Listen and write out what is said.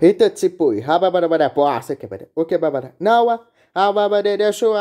Então, tipo, hababara poasa ah, kebere, o que babara. Nawa, hababara a.